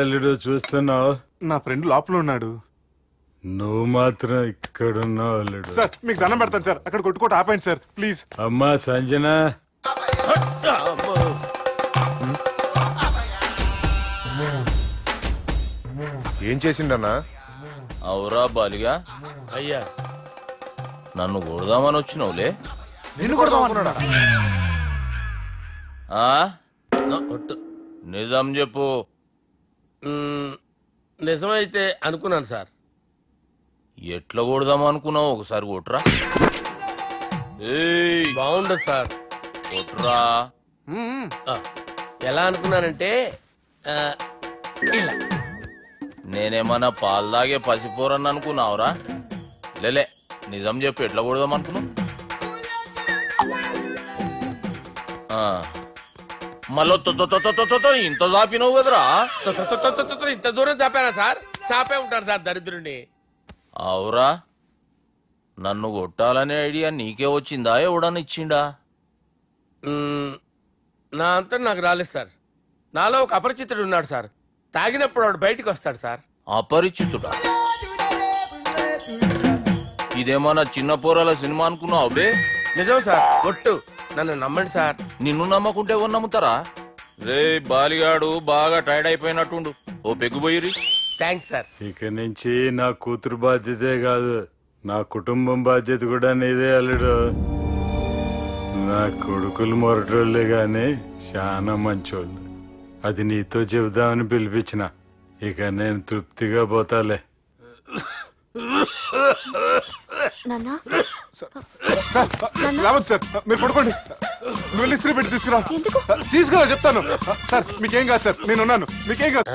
అల్లుడు చూస్తున్నావు? నా ఫ్రెండ్ లోపల ఉన్నాడు. నువ్వు మాత్రం ఇక్కడున్నావు అల్లుడు సార్ మీకు దండం పెడతాను సార్. అక్కడ కొట్టుకోట ఆపండి సార్ ప్లీజ్. అమ్మా సంజన. ఏం చేసిండన్నా? అవురా బాలిగా. అయ్యా. నన్ను కొడదామని వచ్చినావులే. నిన్ను కొడదాం అనుకున్నాడా ఆ ఒట్టు. నిజం చెప్పు. నిజమైతే అనుకున్నాను సార్. ఎట్లా కొడదాం అనుకున్నావు? ఒకసారి కొట్రా. ఏయ్! బాగుండదు సార్. కొట్రా. ఆ, ఎలా అనుకున్నానంటే ఆ, ఇలా. నేనేమన్నా పాలు తాగే పసిపోరని అనుకున్నావురా? లేలే నిజం చెప్పు ఎట్లా కొడదాం అనుకున్నావు? ఆ. మళ్ళీ ఇంత చాపినావు కదరా ఇంత దూరం చాపానా సార్ చాపే ఉంటాను సార్ దరిద్రుడిని అవురా నన్ను కొట్టాలనే ఐడియా నీకే వచ్చిందా ఎవడన్నా ఇచ్చిండా నా అంతా నాకు రాలేదు సార్ నాలో ఒక అపరిచితుడు ఉన్నాడు సార్ తాగినప్పుడు వాడు బయటికి వస్తాడు సార్ అపరిచితుడా ఇదేమన్నా చిన్న పోరాల సినిమా అనుకున్నావు బే నిజం సార్ ఒట్టు. నన్ను నమ్మండి సార్. నిన్ను నమ్మకుంటే ఎవరు నమ్ముతారా? రే బాలిగాడు బాగా టైర్డ్ అయిపోయినట్టుండు. ఓ పెగ్గుబోయిరి థ్యాంక్స్ సార్. ఇక నుంచి నా కూతురు బాధ్యతే కాదు. నా కుటుంబం బాధ్యత కూడా నీదే అల్లుడు. నా కొడుకులు మొరటోళ్ళే గాని చాలా మంచోళ్ళు. అది నీతో చెబుదామని పిలిపించిన. ఇక నేను తృప్తిగా పోతాలే. నాన్న? సార్ రావద్దు సార్. మీరు పడుకోండి. నువ్వు వెళ్ళి ఇస్త్రీ పెట్టి తీసుకురా. ఎందుకు? తీసుకురా చెప్తాను. సార్ మీకేం కాదు సార్. నేను ఉన్నాను. మీకేం కాదు.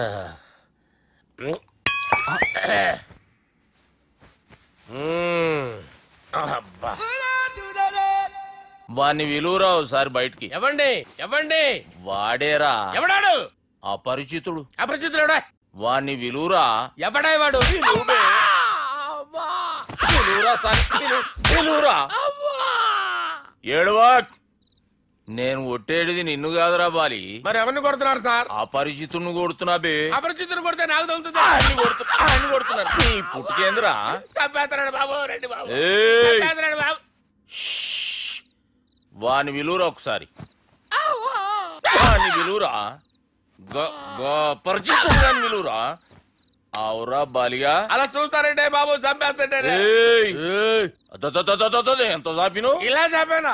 వాణ్ణి విలువరా ఒకసారి బయటికి. ఎవండి? ఎవండి? వాడేరా. ఎవడాడు? అపరిచితుడు. అపరిచితుడు వాణ్ణి విలువరా. ఎవడా వాడు? విలువరా ఏడవా నేను ఒట్టేడిది నిన్ను కాదురా బాలి. మరి ఎవరిని కొడుతున్నారు సార్? అపరిచితుడిని కొడుతున్నా బే. అపరిచితుడు కొడితే నాకు తగులుతుంది. ఆయన్ని కొడుతున్నా ఆయన్ని కొడుతున్నారు. నీ పుట్టుకేంద్రా? చంపేస్తున్నాడు బాబు రండి బాబు. చంపేస్తున్నాడు బాబు. వాని విలువరా ఒకసారి. వాని విలువరా. గ- గాని విలువరా. అవురా బాలిగా. అలా చూస్తారంటే బాబు అదదదదదదద, ఎంత చాపిను ఇలా చంపేనా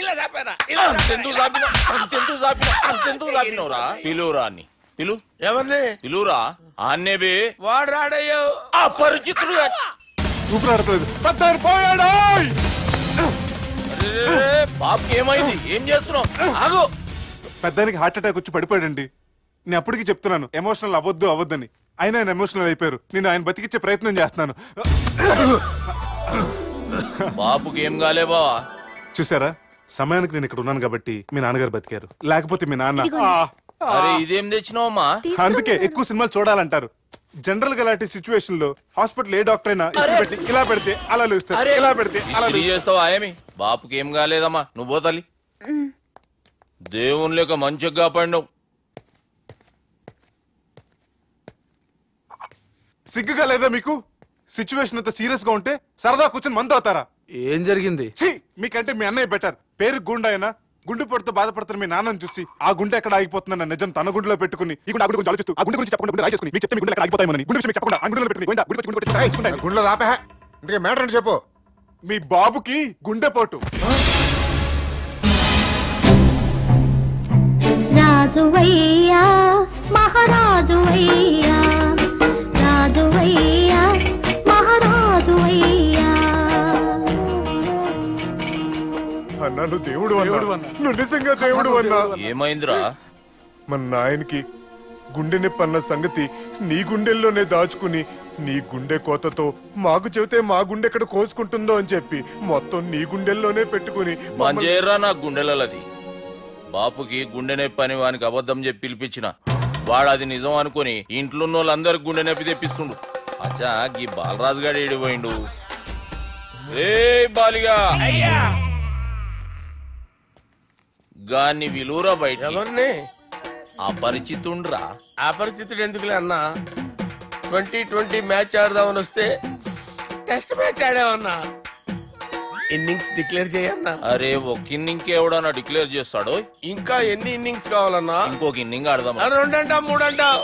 ఇలా చంపేనా ఇలా అంతెందుకు చాపిన అంతెందుకు చాపిన అంతెందుకు చాపినవురా పిలువురా అని పిలు. ఎవరిని? పిలువురా? ఆన్నే బే. వాడు రాడయ్యో. ఊపిరాడట్లేదు. పెద్ద ఆయన పోయాడు? అరే, బాబుకి ఏమైంది? ఏం చేస్తున్నావు? ఆగు. పెద్దానికి హార్ట్ అటాక్ వచ్చి పడిపోయాడండి. నేను అప్పటికి చెప్తున్నాను ఎమోషనల్ అవ్వద్దు అవ్వద్దని. అయినా ఆయన ఎమోషనల్ అయిపోయారు. నేను ఆయన బతికిచ్చే ప్రయత్నం చేస్తున్నాను. బాబుకి ఏం కాలే బావా చూసారా? సమయానికి నేను ఇక్కడ ఉన్నాను కాబట్టి మీ నాన్నగారు బతికారు. లేకపోతే మీ నాన్న. అరే ఇదేం తెచ్చినావమ్మా అందుకే. ఎక్కువ సినిమాలు చూడాలంటారు. జనరల్గా అలాంటి సిచ్యువేషన్లో హాస్పిటల్ ఏ డాక్టర్ అయినా పెట్టి ఇలా పెడితే అలా లూస్తారు ఇలా పెడితే అలా చేస్తావా ఏమి? బాపుకి ఏం కాలేదమ్మా? నువ్వు పోతలి దేవుని లేక మంచిగా కాపాడినావు సిగ్గుగా లేదా మీకు? సిచ్యువేషన్ అంత సీరియస్గా ఉంటే సరదా కూర్చొని మందు అవుతారా? ఏం జరిగింది? ఛీ! మీకంటే మీ అన్నయ్య బెటర్ పేరు గుండె అయినా. గుండె పొడితో బాధపడుతున్న మీ నాన్నని చూసి ఆ గుండె ఎక్కడ ఆగిపోతుందన్న నిజం తన గుండెలో పెట్టుకుని ఈ గుండె గురించి ఆలోచిస్తూ ఆ గుండె గురించి చెప్పకుండా గుండె రాయి చేసుకుని మీకు చెప్తే మీ గుండె ఎక్కడ ఆగిపోతాయని గుండె విషయం మీకు చెప్పకుండా ఆ గుండెలో పెట్టుకుని గుండె గుండె. గుండెలో మ్యాటర్ చెప్పు? మీ బాబుకి గుండెపోటు రాజువయ్యా మహారాజువయ్యా. మహారాజువయ్యా అన్నా నువ్వు దేవుడు అన్నా. నువ్వు నిజంగా దేవుడు అన్నా. ఏమైందిరా? మన నాయనకి గుండె నొప్పి అన్న సంగతి నీ గుండెల్లోనే దాచుకుని నీ గుండె కోతతో మాకు చెబితే మా గుండె ఎక్కడ కోసుకుంటుందో అని చెప్పి మొత్తం నీ గుండెల్లోనే పెట్టుకుని మంజేర్రా నా గుండెలది బాపుకి గుండె నొప్పి అని వానికి అబద్ధం చెప్పి పిలిపించిన. వాడు అది నిజం అనుకుని ఇంట్లో ఉన్న వాళ్ళందరికి గుండె నొప్పి తెప్పిస్తుండు. అచ్చా గీ బాలరాజు గారు ఏడిపోయిండు రే బాలిగా! అయ్యా! గాన్ని విలువరా బయట ఎవరిని? అపరిచితుండ్రా? అపరిచితుడు ఎందుకులే అన్నా? ట్వంటీ ట్వంటీ మ్యాచ్ ఆడదామని వస్తే టెస్ట్ మ్యాచ్ ఆడామన్నా ఇన్నింగ్స్ డిక్లేర్ చేయన్నా? అరే ఒక ఇన్నింగ్ ఎవడన్నా డిక్లేర్ చేస్తాడో? ఇంకా ఎన్ని ఇన్నింగ్స్ కావాలన్నా? ఇంకొక ఇన్నింగ్ ఆడదాం రెండంటా మూడంటావు?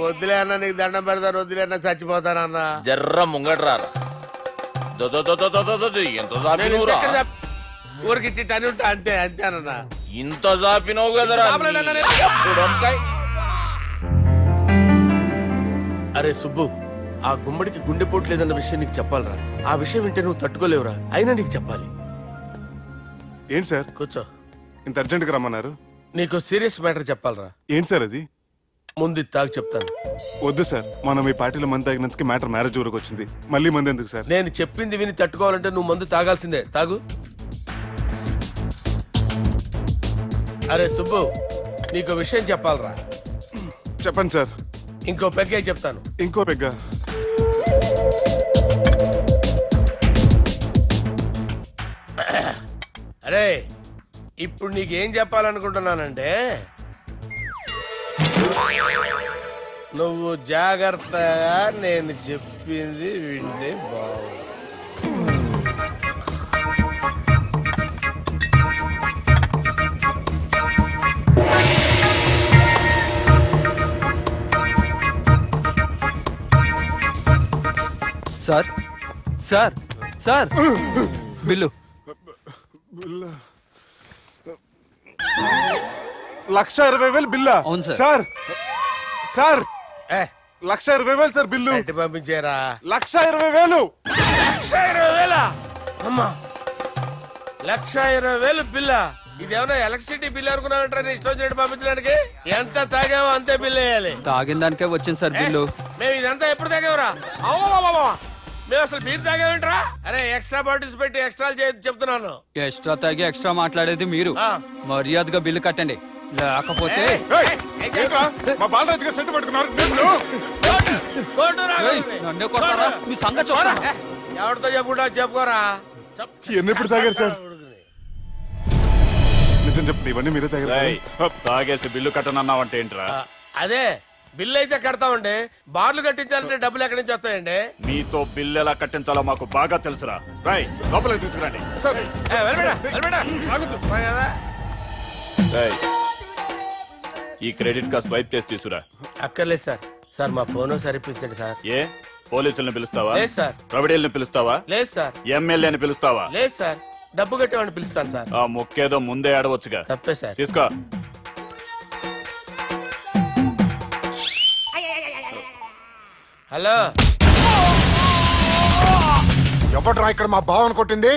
వద్దులే అన్న నీకు దండం పెడతాను వద్దులే అన్న చచ్చిపోతాను అన్న. జర్ర ముంగట్రా. ఎంత జాపినవురా? ఊరికి తని ఉంటా అంతే అంతేనన్న ఇంత జాపినవు కదరా అరే సుబ్బు ఆ గుమ్మడికి గుండెపోటు లేదన్న విషయం నీకు చెప్పాలరా? ఆ విషయం వింటే నువ్వు తట్టుకోలేవురా. అయినా నీకు చెప్పాలి. ఏంటి సార్? కూర్చో. ఇంత అర్జెంట్గా రమ్మన్నారు. నీకు సీరియస్ మ్యాటర్ చెప్పాలరా? ఏంటి సార్ అది? ముందు తాగు చెప్తాను. వద్దు సార్ మనం ఈ పార్టీలో మంది తాగినందుకు మ్యాటర్ మ్యారేజ్ వరకు వచ్చింది. మళ్ళీ మంది ఎందుకు సార్? నేను చెప్పింది విని తట్టుకోవాలంటే నువ్వు మందు తాగాల్సిందే. తాగు. అరే సుబ్బు నీకు విషయం చెప్పాలరా. చెప్పండి సార్. ఇంకో పెగ్గే చెప్తాను. ఇంకో పెగ్గ. అరే ఇప్పుడు నీకేం చెప్పాలనుకుంటున్నానంటే నువ్వు జాగ్రత్తగా నేను చెప్పింది వింటే బాగుంది sir sir sir. Bill. Lakh ఇరవై వేలు బిల్లా. అవును సార్. Sir sir. ఏ? లక్ష ఇరవై వేలు సార్ బిల్లు. ఎట్టి పంపించేరా? లక్ష ఇరవై వేలు. లక్ష ఇరవై వేల? అమ్మా. లక్ష ఇరవై వేలు బిల్ల. ఇదేమన్నా ఎలక్ట్రిసిటీ బిల్ అనుకున్నావంటారా నీ ఇష్టం వచ్చినట్టు పంపించడానికి? ఎంత తాగామో అంతే బిల్ వేయాలి. తాగిన దానికే వచ్చింది సార్ బిల్లు. మేము ఇదంతా ఎప్పుడు తాగామరా అవ్వా మేము అసలు బీర్ తాగామేంట్రా అరే ఎక్స్ట్రా బాటిల్స్ పెట్టి ఎక్స్ట్రా చెప్తున్నాను. ఎక్స్ట్రా తాగి ఎక్స్ట్రా మాట్లాడేది మీరు. ఆ. మర్యాదగా బిల్లు కట్టండి. లేకపోతే? మా బాలరాజు గారు సెట్ పట్టుకున్నారు. నన్నే. కొడతారా? మీ సంగతి చూడరా ఎవరితో చెప్పుకుంటా? చెప్పుకోరా. ఎప్పుడు తాగారు సార్? నిజం చెప్పండి ఇవన్నీ మీరే తాగారు? తాగేసి బిల్లు కట్టనన్నావంటే ఏంట్రా? అదే బిల్లు అయితే కడతామండి. బార్లు కట్టించాలంటే డబ్బులు ఎక్కడి నుంచి వస్తాయండి? మీతో బిల్లు ఎలా కట్టించాలో మాకు బాగా తెలుసురా. రై లోపలికి తీసుకురండి. ఈ క్రెడిట్ కార్డ్ స్వైప్ చేసి తీసుకురా అక్కర్లేదు సార్. సార్ మా ఫోన్ సరిపించండి సార్. ఏ? పోలీసుల్ని పిలుస్తావా? లేదు సార్. ప్రొవిడీల్ని పిలుస్తావా? లేదు సార్. ఎమ్మెల్యేని పిలుస్తావా? లేదు సార్. డబ్బు కట్టేవాడిని పిలుస్తాను సార్. ఆ ముక్కేదో ముందే ఆడవచ్చుగా. తప్పే సార్. తీసుకో. హలో. ఎవడ్రా ఇక్కడ మా బావని కొట్టింది?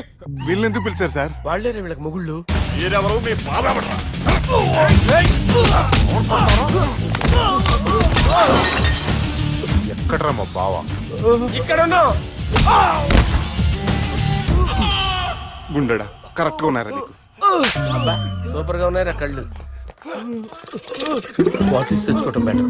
వీళ్ళని ఎందుకు పిలిచారు సార్? వాళ్ళే వీళ్ళకి మొగుళ్ళు? మీరెవరు మీ బాబెవడ్రా? ఎక్కడ్రా మా బావ? ఇక్కడ గుండెడా? కరెక్ట్గా ఉన్నారా నీకు? అబ్బా సూపర్గా ఉన్నాయి కళ్ళు. బాటిల్స్ తెచ్చుకోవటం బెటర్